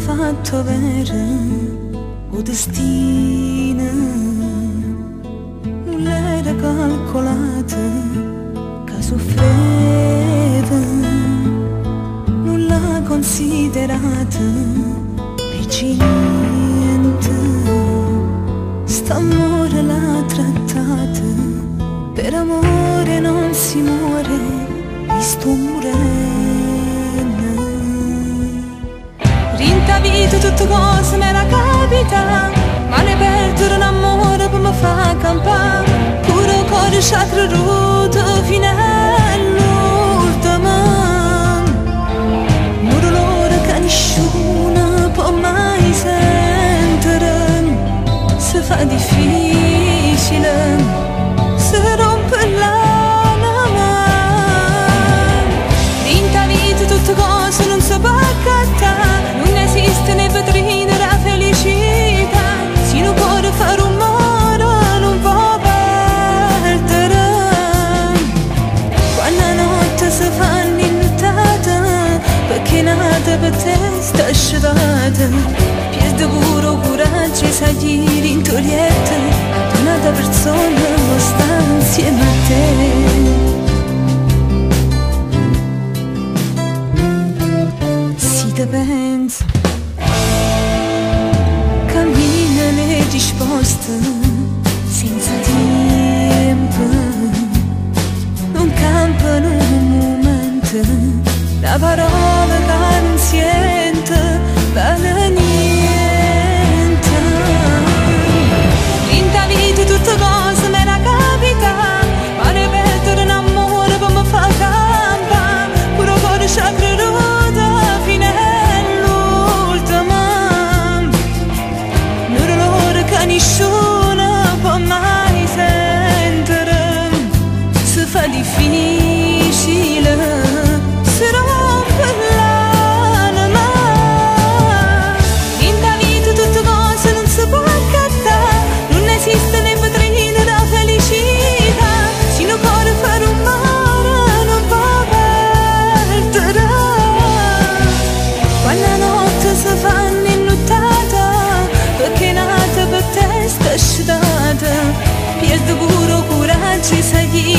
fatto per o destino nulla era calcolato che nulla considerato e niente st'amore l'ha trattata per amore non si muore mi sto morendo Rinta vita tutte cose mi era capita Ma ne perdere un amore per mi fa campare Pure cuore ci sta asciugata Pierde pure coraggio e sagli rintoglietta Un'altra persona non sta insieme a te. Si te pensa. Cammina le risposte Senza tempo. Non campano un momento. La parola che مجبور و کورا چی سگی